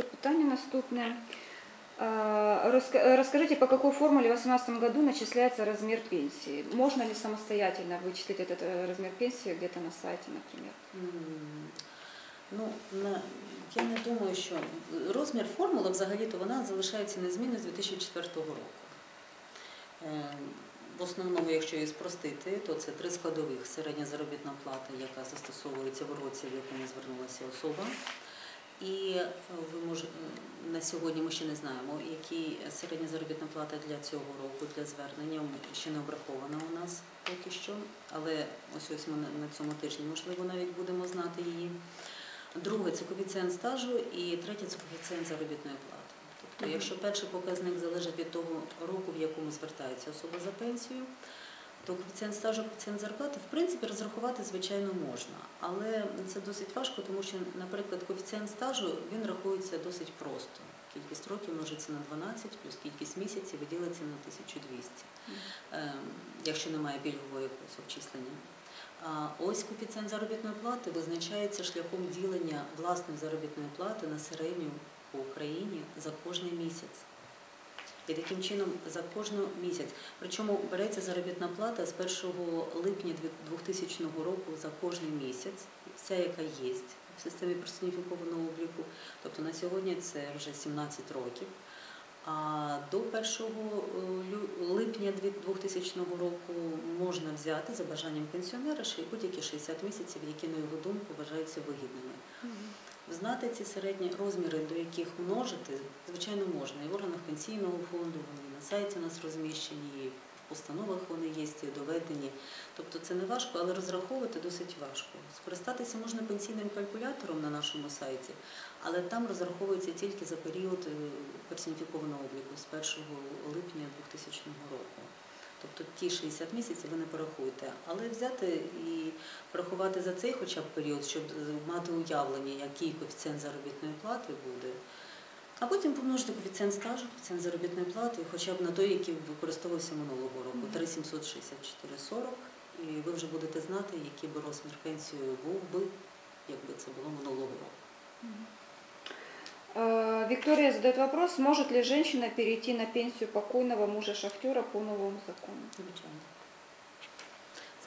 Таке питання наступне. А, раска- Расскажите, по какой формуле в 2018 году начисляется размер пенсии? Можно ли самостоятельно вычислить этот э, размер пенсии где-то на сайте, например? М, Ну, на, я не думаю, що розмір формули взагалі-то вона залишається незмінною з 2004 року. Е, В основному, якщо її спростити, то це три складових. Середня заробітна плата, яка застосовується в році, в якому звернулася особа. І е, ви може, е, на сьогодні ми ще не знаємо, які середня заробітна плата для цього року, для звернення ще не обрахована у нас поки що. Але ось ось ми на- на цьому тижні, можливо, навіть будемо знати її. Друге це коефіцієнт стажу, і третє це коефіцієнт заробітної плати. Тобто, якщо перший показник залежить від того року, в якому звертається особа за пенсію, то коефіцієнт стажу, коефіцієнт зарплати, в принципі, розрахувати, звичайно, можна. Але це досить важко, тому що, наприклад, коефіцієнт стажу він рахується досить просто. Кількість років множиться на 12, плюс кількість місяців і ділиться на 1200, ем, якщо немає пільгового якогось обчислення. А ось коефіцієнт заробітної плати визначається шляхом ділення власної заробітної плати на середню по Україні за кожний місяць. І таким чином за кожного місяць. Причому береться заробітна плата з 1 липня 2000 року за кожний місяць, вся яка є в системі персоніфікованого обліку. Тобто на сьогодні це вже 17 років. А до 1 липня 2000 року можна взяти за бажанням пенсіонера ще й будь-які 60 місяців, які, на його думку, вважаються вигідними. Знати ці середні розміри, до яких множити, звичайно, можна. І в органах пенсійного фонду, вони на сайті у нас розміщені, і в постановах вони є, і доведені. Тобто це не важко, але розраховувати досить важко. Скористатися можна пенсійним калькулятором на нашому сайті, але там розраховується тільки за період е, персоніфікованого обліку з 1 липня 2000 року. Тобто ті 60 місяців ви не порахуєте, але взяти і порахувати за цей хоча б період, щоб е, мати уявлення, який коефіцієнт заробітної плати буде. А потім помножити коефіцієнт стажу, коефіцієнт заробітної плати, хоча б на той, який використовувався минулого року, 3764,40. І ви вже будете знати, який би розмір пенсії був би, якби це було минулого року. А, Виктория задает вопрос, может ли женщина перейти на пенсию покойного мужа-шахтера по новому закону? Звичайно.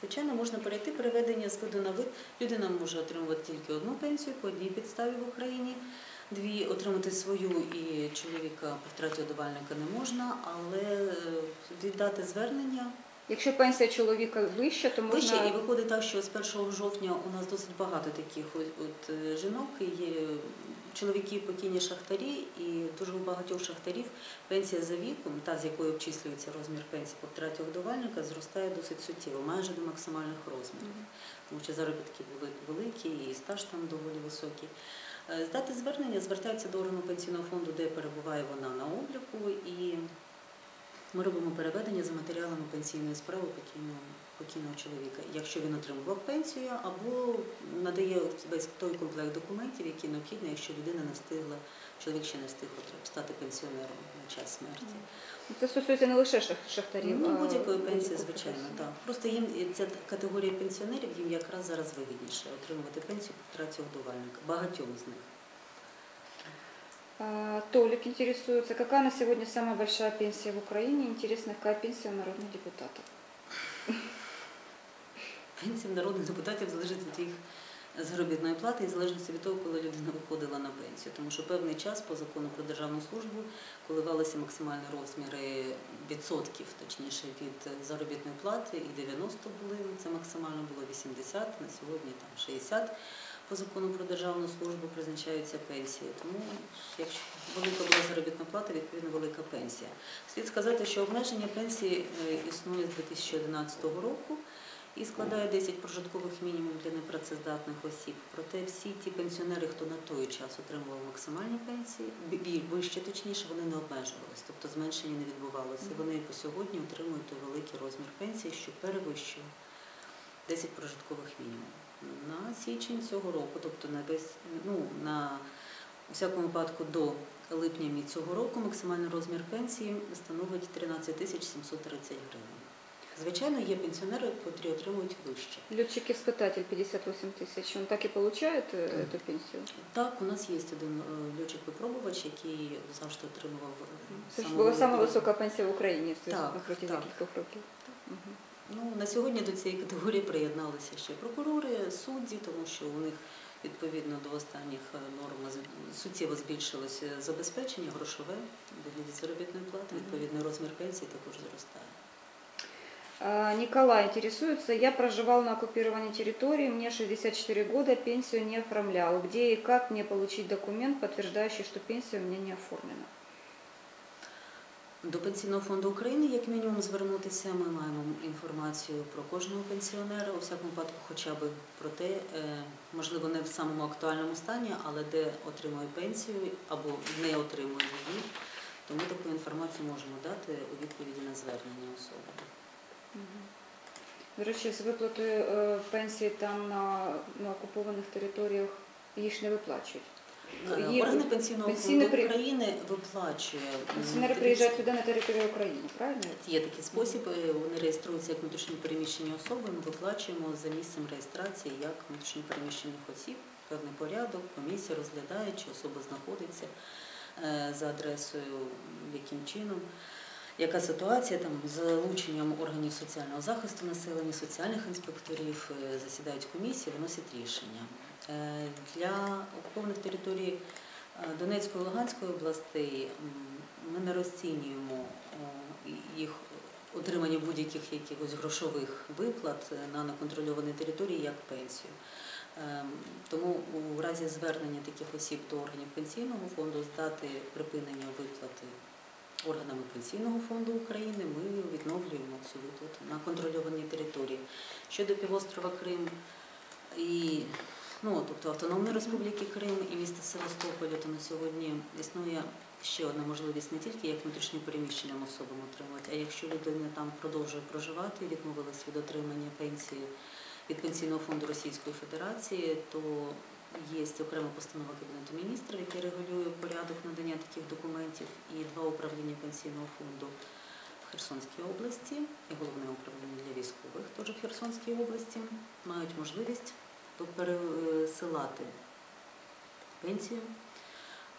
Звичайно, можна перейти переведення з виду на вид. Людина може отримувати тільки одну пенсію по одній підставі в Україні. Дві отримати свою і чоловіка по втраті годувальника не можна, але е, віддати звернення Якщо пенсія чоловіка вища, то можна... вище. І виходить так, що з 1 жовтня у нас досить багато таких от, от е, жінок. Є чоловіки покійні шахтарі, і дуже у багатьох шахтарів пенсія за віком, та з якої обчислюється розмір пенсії по втраті годувальника, зростає досить суттєво, майже до максимальних розмірів. Тому що заробітки були великі і стаж там доволі високий. Е, Здати звернення звертається до органу пенсійного фонду, де перебуває вона на обліку, і ми робимо переведення за матеріалами пенсійної справи покійного, покійного чоловіка, якщо він отримував пенсію, або надає весь той комплект документів, які необхідні, якщо людина не встигла, чоловік ще не встиг стати пенсіонером на час смерті. Це стосується не лише шах- шахтарів. Ну, будь-якої пенсії, звичайно, так. Просто їм ця категорія пенсіонерів їм якраз зараз вигідніше отримувати пенсію по втраті годувальника. Багатьом з них. Толик интересуется, какая на сегодня самая большая пенсия в Украине? Интересно, какая пенсия у народных депутатов? Пенсія народних депутатів залежить від їх заробітної плати і залежить від того, коли людина виходила на пенсію. Тому що певний час по закону про державну службу коливалися максимальні розміри відсотків, точніше, від заробітної плати, і 90 були, це максимально було 80, на сьогодні там 60. По закону про державну службу призначаються пенсії. Тому якщо велика була заробітна плата, відповідно велика пенсія. Слід сказати, що обмеження пенсії е, існує з 2011 року і складає 10 прожиткових мінімумів для непрацездатних осіб. Проте всі ті пенсіонери, хто на той час отримував максимальні пенсії, бі- бі- вище точніше, вони не обмежувалися, тобто зменшення не відбувалося. І Вони по сьогодні отримують той великий розмір пенсії, що перевищує 10 прожиткових мінімумів На січень цього року, тобто на весь ну на у всякому випадку до липня мі- цього року максимальний розмір пенсії становить 13 тисяч 730 гривень. Звичайно, є пенсіонери, котрі отримують вище. Летчик-испытатель 58 тысяч, он так и получает э, эту пенсию? Так, у нас є один е, льотчик-випробувач, який завжди отримував е, Це ж саму була сама велику- висока пенсія в Україні Так, на протязі так. кількох років. Мгм. Ну, на сьогодні до цієї категорії приєдналися ще прокурори, судді, тому що у них відповідно до останніх е, норм суттєво збільшилося забезпечення грошове від заробітної плати. Відповідний розмір пенсії також зростає. Николай интересуется, я проживал на оккупированной территории, мне 64 года, пенсию не оформлял. Где и как мне получить документ, подтверждающий, что пенсия у меня не оформлена? До Пенсійного фонду України, як мінімум, звернутися. Ми маємо інформацію про кожного пенсіонера, у всякому випадку, хоча б про те, е, можливо, не в самому актуальному стані, але де отримує пенсію або не отримує її. Тому таку інформацію можемо дати у відповіді на звернення особи. До речі, з виплатою е, пенсії там на, на окупованих територіях їх не виплачують. Е, Є- Органи Пенсійного фонду при- України виплачує. Пенсіонери приїжджають сюди на територію України, правильно? Є такий спосіб, е, вони реєструються як внутрішньо переміщені особи. Ми виплачуємо за місцем реєстрації як внутрішньо переміщених осіб. Певний порядок, комісія розглядає, чи особа знаходиться е, за адресою, яким чином. Яка ситуація там з залученням органів соціального захисту населення, соціальних інспекторів, е, засідають комісії, виносять рішення. Е, Для окупованих територій е, Донецької і Луганської областей ми не розцінюємо е, їх отримання будь-яких якихось грошових виплат на неконтрольованій території як пенсію. Тому у разі звернення таких осіб до органів пенсійного фонду з дати припинення виплати органами Пенсійного фонду України ми відновлюємо цю виплату на контрольованій території. Щодо півострова Крим і ну, тобто Автономної Республіки Крим і міста Севастополя, то на сьогодні існує ще одна можливість не тільки як внутрішньопереміщеним особам отримувати, а якщо людина там продовжує проживати, відмовилась від отримання пенсії від Пенсійного фонду Російської Федерації, то є окрема постанова Кабінету міністрів, яка регулює порядок надання таких документів, і два управління Пенсійного фонду Херсонській області і головне управління для військових, теж в Херсонській області, мають можливість пересилати пенсію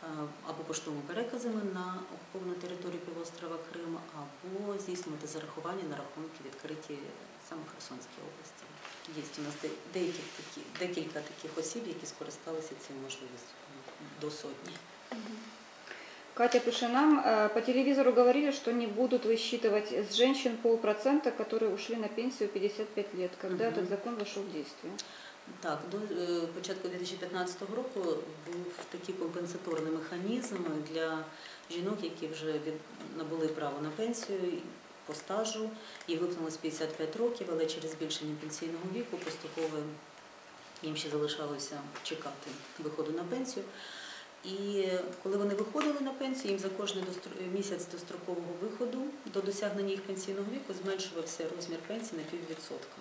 е, або поштовими переказами на окуповану територію півострова Крим, або здійснювати зарахування на рахунки відкриті саме в Херсонській області. Є у нас де- деякі такі, декілька таких осіб, які скористалися цією можливістю до сотні. Катя пишет нам, э, по телевизору говорили, что не будут высчитывать с женщин полпроцента, которые ушли на пенсию в 55 лет, когда Мгм. этот закон вошел в действие. Так, до е, початку 2015 року був такий компенсаторний механізм для жінок, які вже набули право на пенсію по стажу, і виповнилось 55 років, але через збільшення пенсійного віку поступово їм ще залишалося чекати виходу на пенсію. І коли вони виходили на пенсію, їм за кожний місяць дострокового виходу до досягнення їх пенсійного віку зменшувався розмір пенсії на піввідсотка.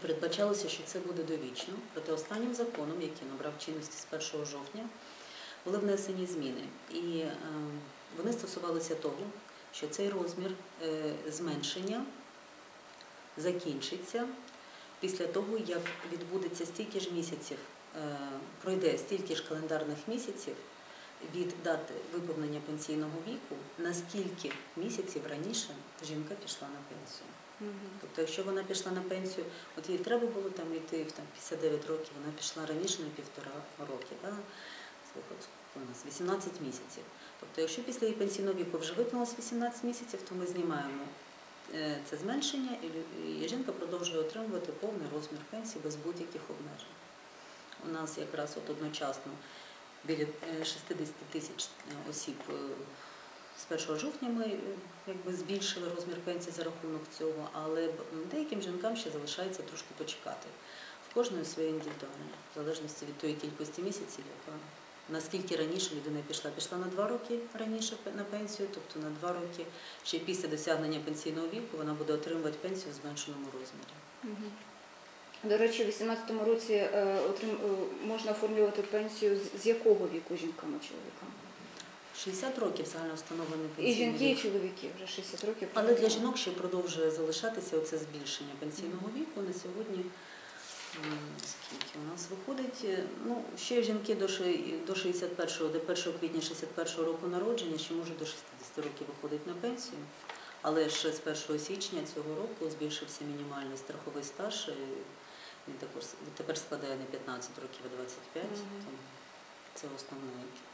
Передбачалося, що це буде довічно. Проте останнім законом, який набрав чинності з 1 жовтня, були внесені зміни. І е, вони стосувалися того, що цей розмір е, зменшення закінчиться після того, як відбудеться стільки ж місяців, е, пройде стільки ж календарних місяців від дати виповнення пенсійного віку, наскільки місяців раніше жінка пішла на пенсію. Тобто, якщо вона пішла на пенсію, от їй треба було там йти в там, 59 років, вона пішла раніше на півтора роки, да? у нас 18 місяців. Тобто, якщо після її пенсійного віку вже виповнилось 18 місяців, то ми знімаємо е, це зменшення, і жінка продовжує отримувати повний розмір пенсії без будь-яких обмежень. У нас якраз от одночасно біля е, 60 тисяч е, осіб е, з 1 жовтня ми е, якби збільшили розмір пенсії за рахунок цього, але деяким жінкам ще залишається трошки почекати. В кожної своє індивідуальне, в залежності від тої кількості місяців, яка наскільки раніше людина пішла. Пішла на два роки раніше на пенсію, тобто на два роки ще після досягнення пенсійного віку вона буде отримувати пенсію в зменшеному розмірі. До речі, у 18-му році е, е, можна оформлювати пенсію з якого віку жінкам і чоловікам? 60 років загальноустановлений І пенсійний жінки, і вік. чоловіки вже 60 років. Але для жінок ще продовжує залишатися оце збільшення пенсійного віку. На сьогодні м, скільки у нас виходить? Е, Ну, ще жінки до ши- до 61-го, до 1 квітня 61-го року народження, ще можуть до 60 років виходить на пенсію. Але ж з 1 січня цього року збільшився мінімальний страховий стаж. і Він також тепер складає не 15 років, а 25. Мгм. Тому Це основна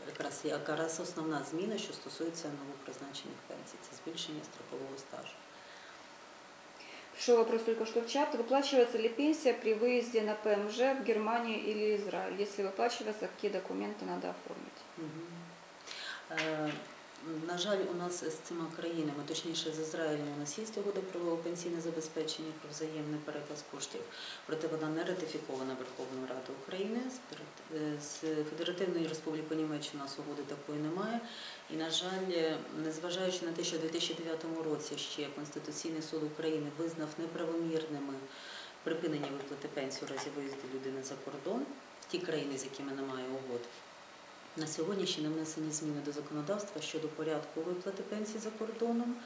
якраз, якраз основна зміна, що стосується новопризначених пенсій. Це збільшення страхового стажу. Пришел вопрос только что в чат. Выплачивается ли пенсия при выезде на ПМЖ в Германию или Израиль? Если выплачивается, какие документы надо оформить? Мгм. На жаль, у нас з цими країнами, точніше з Ізраїлем, у нас є угода про пенсійне забезпечення, про взаємний переказ коштів, проте вона не ратифікована Верховною Радою України. З е, Федеративною Республікою Німеччина у нас угоди такої немає. І, на жаль, е, незважаючи на те, що в 2009 році ще Конституційний суд України визнав неправомірними припинення виплати пенсії у разі виїзду людини за кордон ті країни, з якими немає угод. На сьогодні ще не внесені зміни до законодавства щодо порядку виплати пенсій за кордоном.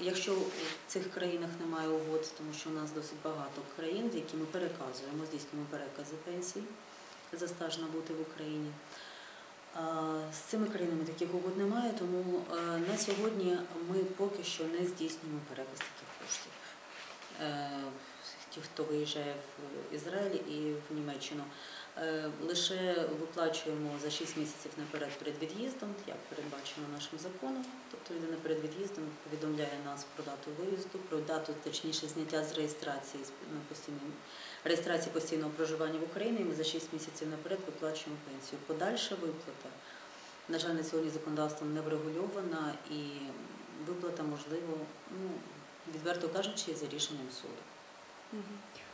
Якщо в цих країнах немає угод, тому що у нас досить багато країн, в які ми переказуємо, здійснюємо перекази пенсій за стаж набути в Україні. З цими країнами таких угод немає, тому е, на сьогодні ми поки що не здійснюємо переказ таких коштів. Е, Ті, хто виїжджає в Ізраїль і в Німеччину, Лише виплачуємо за 6 місяців наперед перед від'їздом, як передбачено нашим законом. Тобто людина перед від'їздом повідомляє нас про дату виїзду, про дату, точніше, зняття з реєстрації постійній реєстрації постійного проживання в Україні. І ми за 6 місяців наперед виплачуємо пенсію. Подальша виплата, на жаль, на сьогодні законодавством не врегульована і виплата можливо, ну відверто кажучи, за рішенням суду.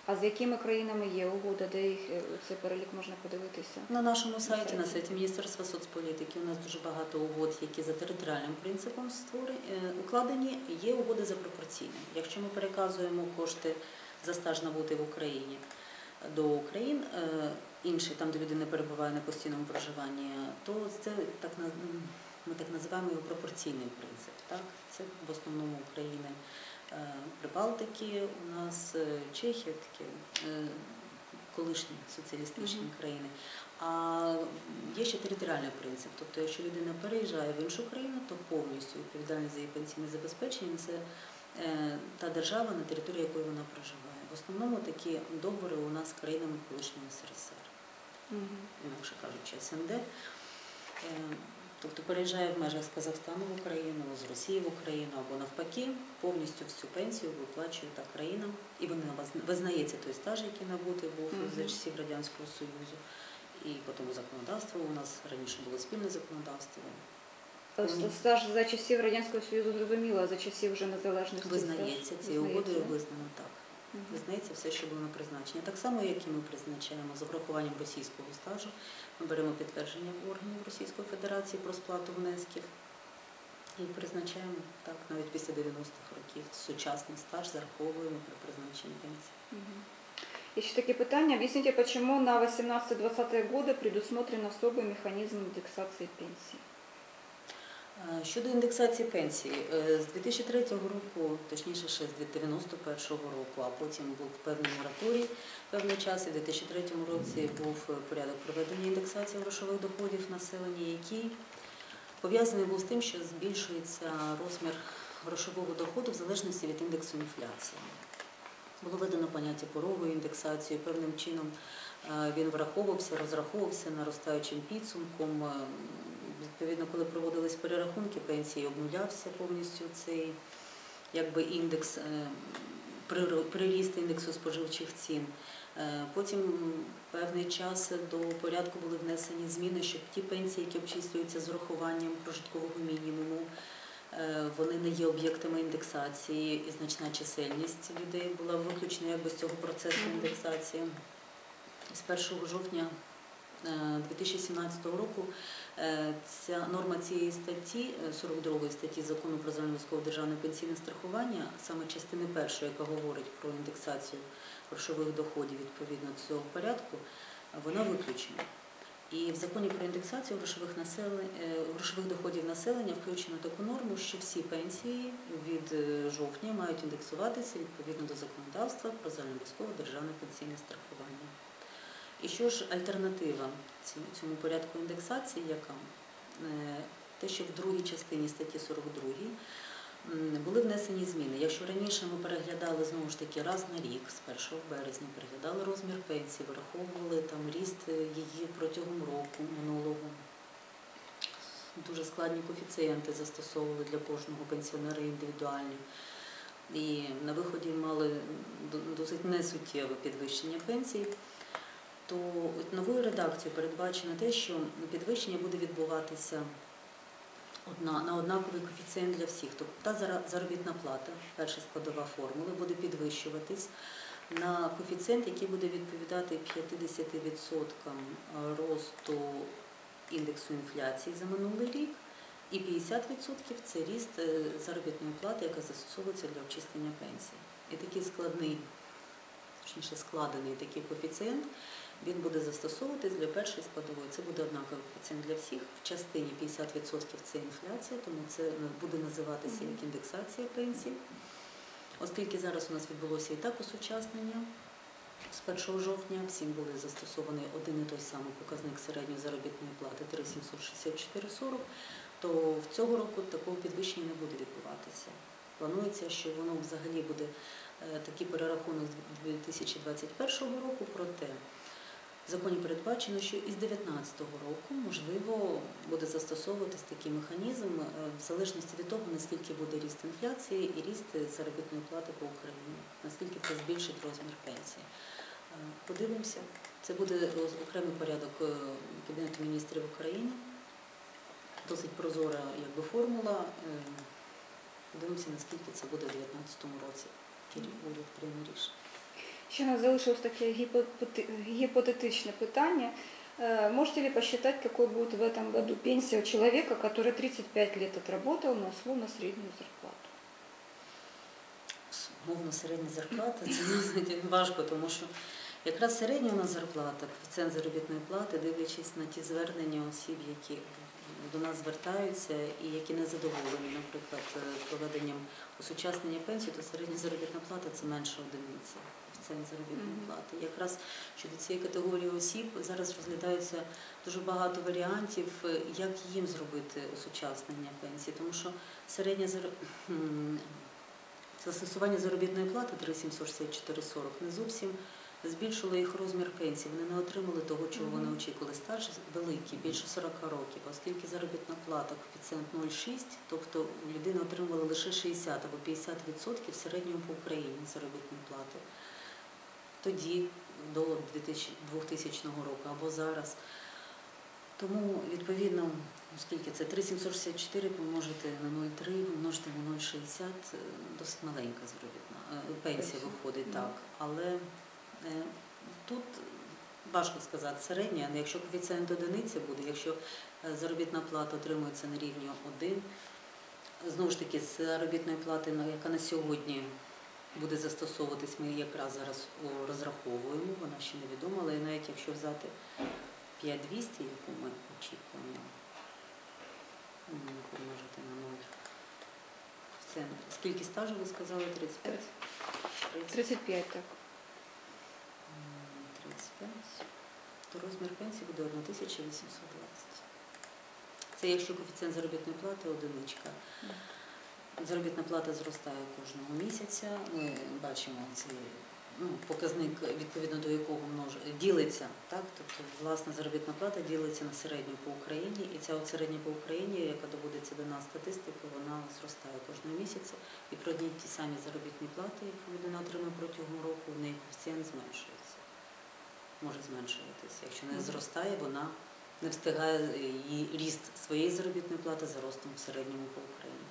А з якими країнами є угода, де їх е, цей перелік можна подивитися? На нашому сайті, на сайті. Міністерства соцполітики, у нас дуже багато угод, які за територіальним принципом створені, укладені. Є угоди за пропорційним. Якщо ми переказуємо кошти за стаж набути в Україні до України, е, інший, там, де людина перебуває на постійному проживанні, то це так на- ми так називаємо його пропорційний принцип. Так? Це в основному України. Е, Прибалтики у нас е, Чехія, такі е, колишні соціалістичні Мгм. країни. А є ще територіальний принцип. Тобто, якщо людина переїжджає в іншу країну, то повністю відповідальність за її пенсійне забезпечення несе е, та держава, на території якої вона проживає. В основному такі договори у нас з країнами колишнього СРСР, Мгм. інакше кажучи, СНД. Тобто переїжджає в межах з Казахстану в Україну, з Росії в Україну або навпаки, повністю всю пенсію виплачує та країна, і вона визна- визнається той стаж, який набутий був за часів Радянського Союзу. І по тому законодавству у нас раніше було спільне законодавство. Е, Стаж за часів Радянського Союзу зрозуміло, а за часів вже незалежності Визнається цією угодою визнано так Мгм. Визнається все, що було на призначення. Так само, як і ми призначаємо з врахуванням російського стажу. Ми беремо підтвердження органів Російської Федерації про сплату внесків і призначаємо так навіть після 90-х років сучасний стаж зараховуємо при призначенні пенсії. Мгм. Еще такие питания. Объясните, почему на 18-20 годы предусмотрен особый механизм индексации пенсий? Е, Щодо індексації пенсії, е, з 2003 року, точніше ще з 1991 року, а потім був певний мораторій певний час, і в 2003 році був порядок проведення індексації грошових доходів населення, який пов'язаний був з тим, що збільшується розмір грошового доходу в залежності від індексу інфляції. Було введено поняття порогової індексації, певним чином е, він враховувався, розраховувався наростаючим підсумком. Відповідно, коли проводились перерахунки пенсії, обнулявся повністю цей якби індекс, е, приріст індексу споживчих цін. Е, Потім певний час до порядку були внесені зміни, щоб ті пенсії, які обчислюються з урахуванням прожиткового мінімуму, е, вони не є об'єктами індексації, і значна чисельність людей була виключена якби з цього процесу індексації. З 1 жовтня 2017 року е, ця норма цієї статті, е, 42 статті закону про загальнообов'язкове державне пенсійне страхування, саме частини першої, яка говорить про індексацію грошових доходів відповідно до цього порядку, вона виключена. І в законі про індексацію грошових населень, е, грошових доходів населення включено таку норму, що всі пенсії від е, жовтня мають індексуватися відповідно до законодавства про загальнообов'язкове державне пенсійне страхування. І що ж альтернатива цьому порядку індексації, яка Е, те, що в другій частині статті 42 були внесені зміни. Якщо раніше ми переглядали знову ж таки раз на рік, з 1 березня, переглядали розмір пенсії, враховували там ріст е, її протягом року минулого. Дуже складні коефіцієнти застосовували для кожного пенсіонера індивідуальні. І на виході мали досить несуттєве підвищення пенсій. То новою редакцією передбачено те, що підвищення буде відбуватися одна, на однаковий коефіцієнт для всіх. Тобто та заробітна плата, перша складова формули, буде підвищуватись на коефіцієнт, який буде відповідати 50% росту індексу інфляції за минулий рік, і 50% це ріст е, заробітної плати, яка застосовується для обчислення пенсії. І такий складний, точніше складений такий коефіцієнт, він буде застосовуватись для першої складової. Це буде однаковий коефіцієнт для всіх. В частині 50% це інфляція, тому це буде називатися як індексація пенсій. Оскільки зараз у нас відбулося і так осучаснення, з 1 жовтня всім були застосований один і той самий показник середньої заробітної плати 3764,40, то в цього року такого підвищення не буде відбуватися. Планується, що воно взагалі буде е, такий перерахунок з 2021 року, проте в законі передбачено, що із 2019 року можливо буде застосовуватись такий механізм е, в залежності від того, наскільки буде ріст інфляції і ріст заробітної плати по Україні, наскільки це збільшить розмір пенсії. Е, Подивимося, це буде окремий порядок е, Кабінету міністрів України. Досить прозора якби, формула. Подивимося, наскільки це буде в 2019 році. який уряд прийме рішення. Ще у нас залишилось таке гіпотети- гипотетичное питание. Э, Можете ли посчитать, какой будет в этом году пенсия у человека, который 35 лет отработал на условно среднюю зарплату? Мовно середня зарплата це насправді важко, тому що якраз середня у нас зарплата, коефіцієнт заробітної плати, дивлячись на ті звернення осіб, які до нас звертаються і які не задоволені, наприклад, е, проведенням осучаснення пенсії, то середня заробітна плата це менша одиниця. Коефіцієнт заробітної плати. Якраз щодо цієї категорії осіб зараз розглядається дуже багато варіантів, е, як їм зробити осучаснення пенсії, тому що середня Застосування заробітної плати 3,764,40 не зовсім збільшило їх розмір пенсії. Вони не отримали того, чого вони очікували. Стаж великий, більше 40 років, оскільки заробітна плата коефіцієнт 0,6, тобто людина отримувала лише 60 або 50% в середньому по Україні заробітної плати. Тоді, до 2000 2000 року або зараз. Тому, відповідно, оскільки це 3,764 помножити на 0,3, помножити на 0,60, е, досить маленька заробітна е, пенсія виходить так. Але е, тут важко сказати середня, якщо коефіцієнт одиниця буде, якщо заробітна плата отримується на рівні 1, знову ж таки, з заробітної плати, яка на сьогодні буде застосовуватись, ми якраз зараз розраховуємо, вона ще невідома, але навіть якщо взяти 5200, яку ми очікуємо, помножити на 0. Це скільки стажу ви сказали? 35? 30, 35 так. 35. То розмір пенсії буде 1820. Це якщо коефіцієнт заробітної плати одиничка. Заробітна плата зростає кожного місяця. Ми бачимо цей ну, показник, відповідно до якого множ... ділиться. Так? Тобто, власна заробітна плата ділиться на середню по Україні, і ця от середня по Україні, яка доводиться до нас статистика, вона зростає кожного місяця. І про одні ті самі заробітні плати, які людина отримує протягом року, в неї коефіцієнт зменшується. Може зменшуватися. Якщо не зростає, вона не встигає її ріст своєї заробітної плати за ростом в середньому по Україні.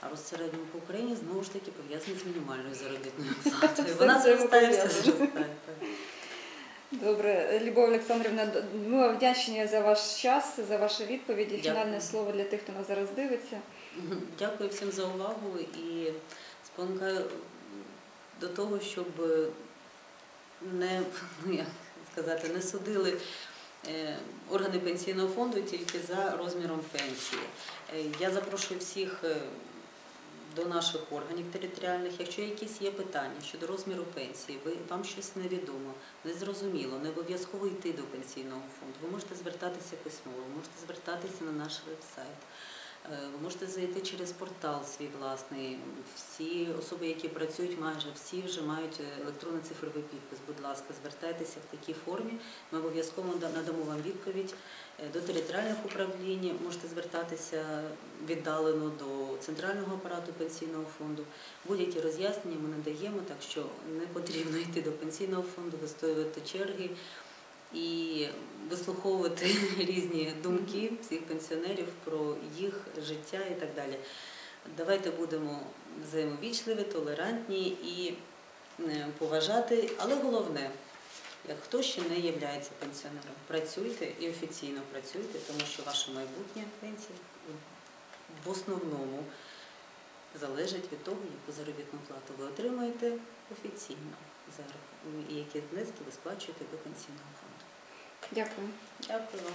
А рост середнього по Україні знову ж таки пов'язаний з мінімальною заробітною платою. Вона зростає, все зростає. Добре, Любов Олександрівна, ми вам вдячні за ваш час, за ваші відповіді. Дякую. Фінальне слово для тих, хто нас зараз дивиться. Дякую всім за увагу і спонукаю до того, щоб не, ну, як сказати, не судили е, органи пенсійного фонду тільки за розміром пенсії. Е, Я запрошую всіх е, до наших органів територіальних. Якщо якісь є питання щодо розміру пенсії, ви вам щось невідомо, незрозуміло, не обов'язково йти до пенсійного фонду. Ви можете звертатися письмово, можете звертатися на наш веб-сайт. Е, Ви можете зайти через портал свій власний. Всі особи, які працюють, майже всі вже мають е, електронний цифровий підпис. Будь ласка, звертайтеся в такій формі. Ми обов'язково надамо вам відповідь Е, до територіальних управлінь. Можете звертатися віддалено до центрального апарату пенсійного фонду. Будь-які роз'яснення ми надаємо, так що не потрібно йти до пенсійного фонду, вистоювати черги і вислуховувати різні думки всіх пенсіонерів про їх життя і так далі. Давайте будемо взаємовічливі, толерантні і е, поважати, але головне, як хто ще не є пенсіонером, працюйте і офіційно працюйте, тому що ваше майбутнє пенсія в основному залежить від того, яку заробітну плату ви отримаєте офіційно зараз, і які внески ви сплачуєте до пенсійного фонду. Дякую. Дякую вам.